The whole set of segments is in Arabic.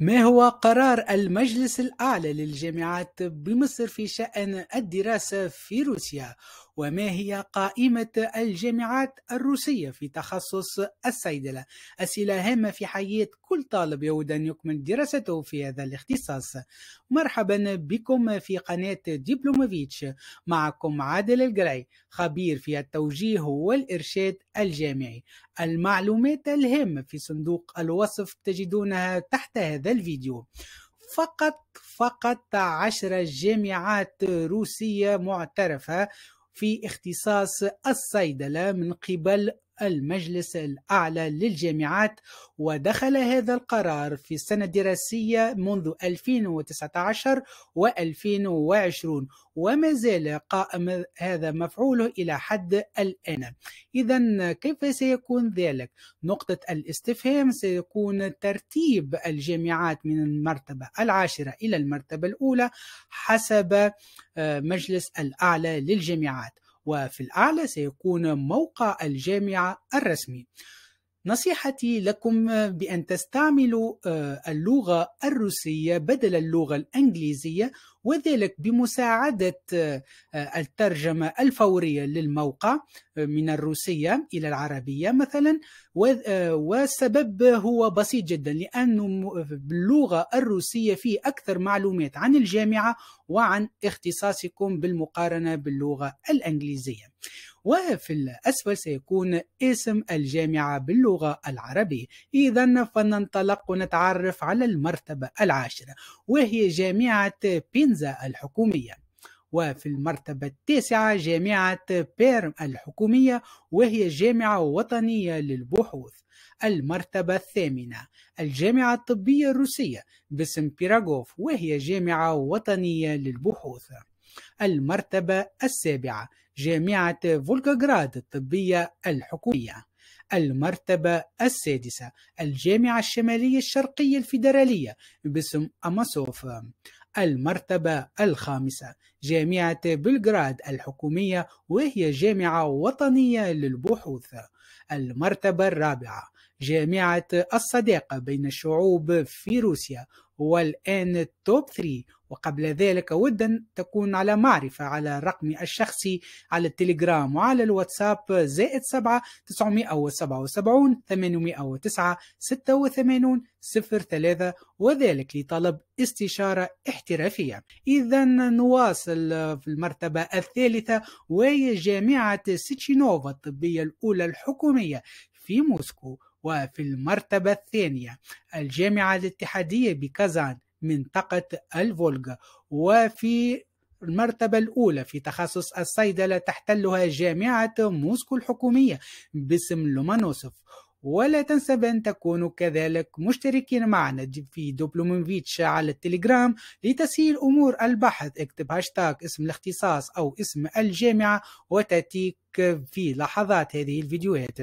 ما هو قرار المجلس الأعلى للجامعات بمصر في شأن الدراسة في روسيا؟ وما هي قائمة الجامعات الروسية في تخصص الصيدلة؟ أسئلة هامة في حياة كل طالب يود أن يكمل دراسته في هذا الاختصاص. مرحبا بكم في قناة دبلوموفيتش معكم عادل القرعي خبير في التوجيه والإرشاد الجامعي. المعلومات الهامة في صندوق الوصف تجدونها تحت هذا الفيديو. فقط فقط عشر جامعات روسية معترفة في اختصاص الصيدلة من قبل المجلس الأعلى للجامعات ودخل هذا القرار في السنة الدراسية منذ 2019 و2020 وما زال قائم هذا مفعوله إلى حد الآن إذا كيف سيكون ذلك؟ نقطة الاستفهام سيكون ترتيب الجامعات من المرتبة العاشرة إلى المرتبة الأولى حسب آه، مجلس الأعلى للجامعات وفي الأعلى سيكون موقع الجامعة الرسمي. نصيحتي لكم بأن تستعملوا آه، اللغة الروسية بدل اللغة الإنجليزية وذلك بمساعدة آه، الترجمة الفورية للموقع آه، من الروسية إلى العربية مثلا والسبب هو بسيط جدا لأنه باللغة الروسية في أكثر معلومات عن الجامعة وعن اختصاصكم بالمقارنة باللغة الإنجليزية. وفي الأسفل سيكون اسم الجامعة باللغة العربية. إذا فننطلق ونتعرف على المرتبة العاشرة وهي جامعة بينزا الحكومية. وفي المرتبة التاسعة جامعة بيرم الحكومية وهي جامعة وطنية للبحوث. المرتبة الثامنة الجامعة الطبية الروسية باسم بيراغوف وهي جامعة وطنية للبحوث. المرتبة السابعة جامعة فولغاغراد الطبية الحكومية. المرتبة السادسة الجامعة الشمالية الشرقية الفيدرالية باسم أماسوف. المرتبة الخامسة. جامعة بلغراد الحكومية وهي جامعة وطنية للبحوث. المرتبة الرابعة. جامعة الصداقة بين الشعوب في روسيا والآن توب 3 وقبل ذلك أن تكون على معرفة على رقمي الشخصي على التليجرام وعلى الواتساب زائد 7 977 809 86 03 وذلك لطلب استشارة احترافية. إذا نواصل في المرتبة الثالثة وهي جامعة سيتشينوفا الطبية الأولى الحكومية في موسكو. وفي المرتبة الثانية الجامعة الاتحادية بكازان منطقة الفولغا وفي المرتبة الأولى في تخصص الصيدلة تحتلها جامعة موسكو الحكومية باسم لومانوسوف. ولا تنسى بأن تكونوا كذلك مشتركين معنا في دوبلوموفيتش على التليجرام لتسهيل أمور البحث. اكتب هاشتاج اسم الاختصاص أو اسم الجامعة وتأتيك في لحظات هذه الفيديوهات.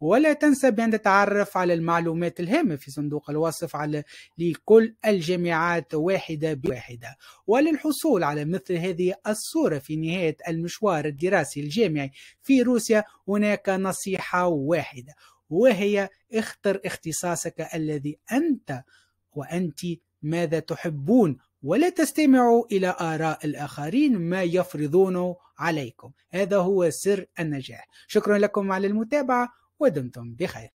ولا تنسى بأن تتعرف على المعلومات الهامة في صندوق الوصف على لكل الجامعات واحدة بواحدة. وللحصول على مثل هذه الصورة في نهاية المشوار الدراسي الجامعي في روسيا هناك نصيحة واحدة وهي اختر اختصاصك الذي أنت وأنت ماذا تحبون ولا تستمعوا إلى آراء الآخرين ما يفرضونه عليكم. هذا هو سر النجاح. شكرا لكم على المتابعة. ودمتم بخير.